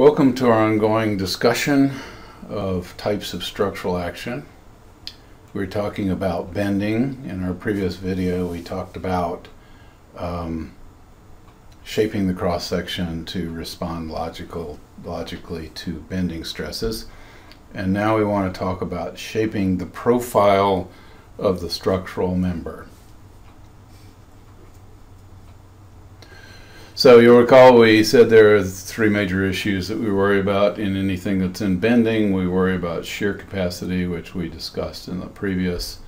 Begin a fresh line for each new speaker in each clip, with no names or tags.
Welcome to our ongoing discussion of types of structural action. We're talking about bending. In our previous video, we talked about um, shaping the cross section to respond logical, logically to bending stresses. And now we want to talk about shaping the profile of the structural member. So you'll recall we said there are three major issues that we worry about in anything that's in bending. We worry about shear capacity, which we discussed in the previous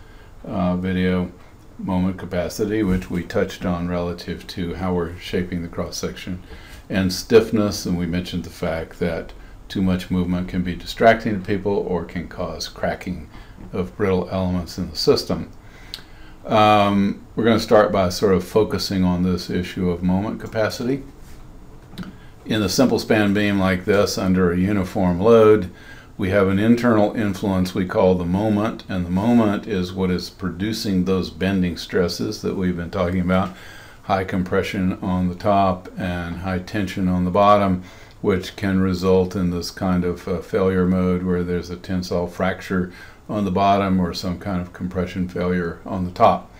uh, video, moment capacity, which we touched on relative to how we're shaping the cross section, and stiffness, and we mentioned the fact that too much movement can be distracting to people or can cause cracking of brittle elements in the system. Um, we're going to start by sort of focusing on this issue of moment capacity. In a simple span beam like this under a uniform load, we have an internal influence we call the moment, and the moment is what is producing those bending stresses that we've been talking about, high compression on the top and high tension on the bottom, which can result in this kind of uh, failure mode where there's a tensile fracture on the bottom or some kind of compression failure on the top.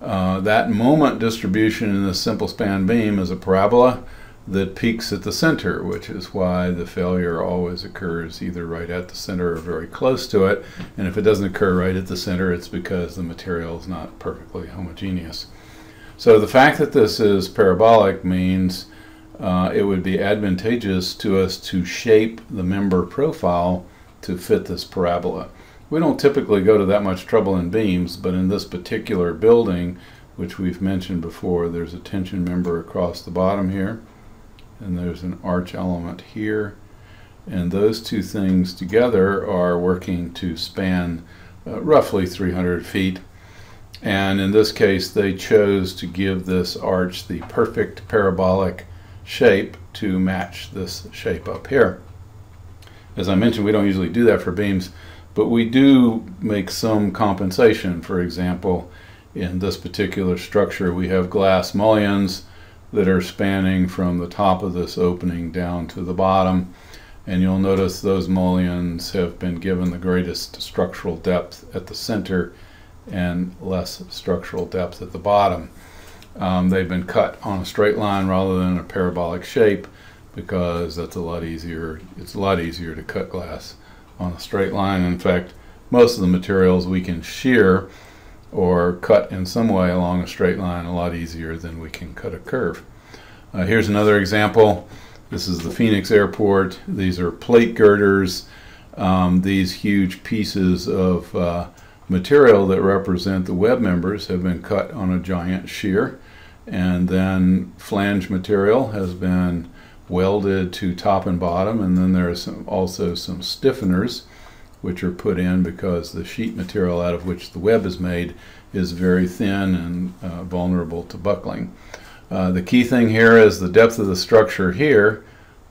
Uh, that moment distribution in this simple span beam is a parabola that peaks at the center, which is why the failure always occurs either right at the center or very close to it. And if it doesn't occur right at the center, it's because the material is not perfectly homogeneous. So the fact that this is parabolic means uh, it would be advantageous to us to shape the member profile to fit this parabola. We don't typically go to that much trouble in beams, but in this particular building, which we've mentioned before, there's a tension member across the bottom here, and there's an arch element here, and those two things together are working to span uh, roughly 300 feet. And in this case, they chose to give this arch the perfect parabolic shape to match this shape up here. As I mentioned, we don't usually do that for beams, but we do make some compensation. For example, in this particular structure, we have glass mullions that are spanning from the top of this opening down to the bottom. And you'll notice those mullions have been given the greatest structural depth at the center and less structural depth at the bottom. Um, they've been cut on a straight line rather than a parabolic shape because that's a lot easier. It's a lot easier to cut glass on a straight line. In fact, most of the materials we can shear or cut in some way along a straight line a lot easier than we can cut a curve. Uh, here's another example. This is the Phoenix Airport. These are plate girders. Um, these huge pieces of uh, material that represent the web members have been cut on a giant shear. And then flange material has been welded to top and bottom and then there there's also some stiffeners which are put in because the sheet material out of which the web is made is very thin and uh, vulnerable to buckling. Uh, the key thing here is the depth of the structure here,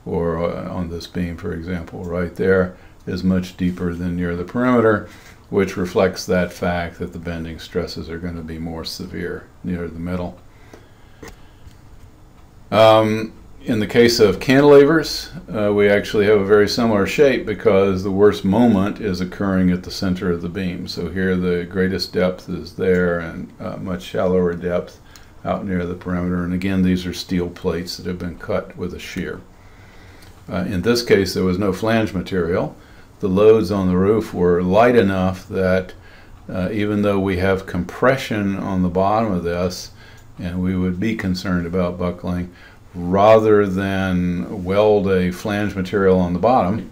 or uh, on this beam for example right there, is much deeper than near the perimeter, which reflects that fact that the bending stresses are going to be more severe near the middle. Um, in the case of cantilevers, uh, we actually have a very similar shape because the worst moment is occurring at the center of the beam. So here the greatest depth is there and uh, much shallower depth out near the perimeter. And again, these are steel plates that have been cut with a shear. Uh, in this case, there was no flange material. The loads on the roof were light enough that uh, even though we have compression on the bottom of this, and we would be concerned about buckling, rather than weld a flange material on the bottom,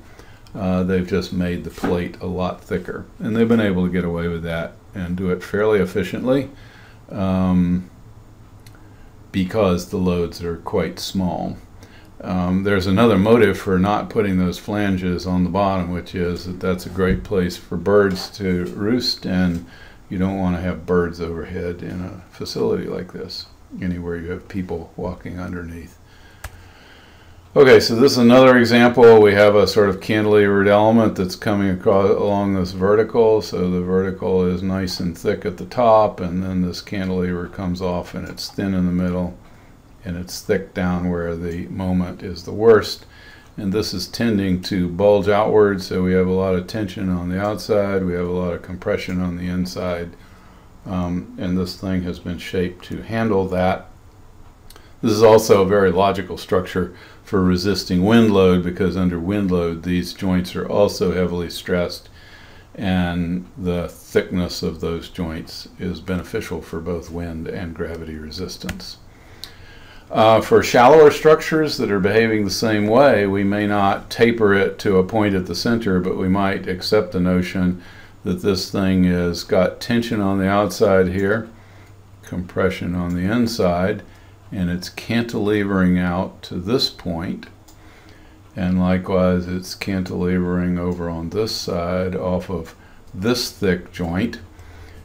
uh, they've just made the plate a lot thicker. And they've been able to get away with that and do it fairly efficiently um, because the loads are quite small. Um, there's another motive for not putting those flanges on the bottom, which is that that's a great place for birds to roost, and you don't want to have birds overhead in a facility like this anywhere you have people walking underneath. Okay, so this is another example. We have a sort of cantilevered element that's coming across along this vertical. So the vertical is nice and thick at the top, and then this cantilever comes off and it's thin in the middle, and it's thick down where the moment is the worst. and this is tending to bulge outward, so we have a lot of tension on the outside, we have a lot of compression on the inside, um, and this thing has been shaped to handle that. This is also a very logical structure for resisting wind load because under wind load these joints are also heavily stressed and the thickness of those joints is beneficial for both wind and gravity resistance. Uh, for shallower structures that are behaving the same way, we may not taper it to a point at the center, but we might accept the notion that this thing has got tension on the outside here, compression on the inside, and it's cantilevering out to this point. And likewise it's cantilevering over on this side off of this thick joint.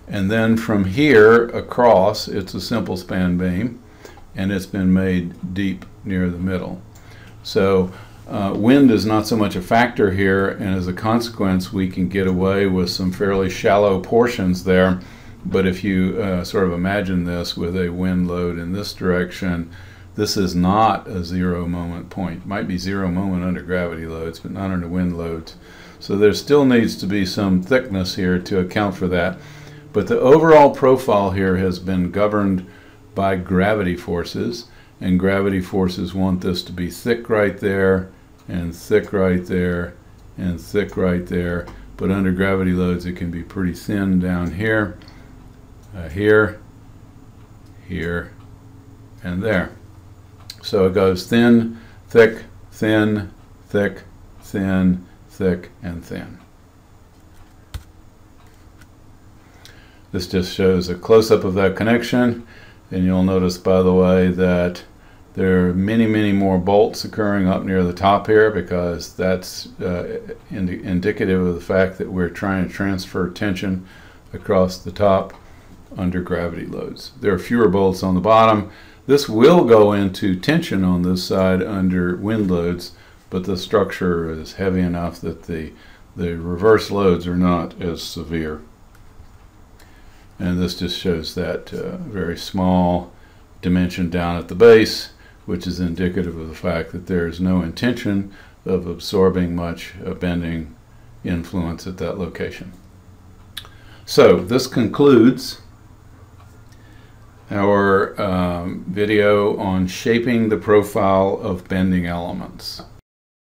And then from here across it's a simple span beam and it's been made deep near the middle. So uh, wind is not so much a factor here and as a consequence we can get away with some fairly shallow portions there but if you uh, sort of imagine this with a wind load in this direction, this is not a zero moment point. It might be zero moment under gravity loads, but not under wind loads. So there still needs to be some thickness here to account for that. But the overall profile here has been governed by gravity forces, and gravity forces want this to be thick right there, and thick right there, and thick right there. But under gravity loads, it can be pretty thin down here uh, here, here, and there. So it goes thin, thick, thin, thick, thin, thick, and thin. This just shows a close-up of that connection, and you'll notice, by the way, that there are many, many more bolts occurring up near the top here because that's uh, indi indicative of the fact that we're trying to transfer tension across the top under gravity loads. There are fewer bolts on the bottom. This will go into tension on this side under wind loads, but the structure is heavy enough that the, the reverse loads are not as severe. And this just shows that uh, very small dimension down at the base, which is indicative of the fact that there is no intention of absorbing much uh, bending influence at that location. So this concludes our um, video on shaping the profile of bending elements.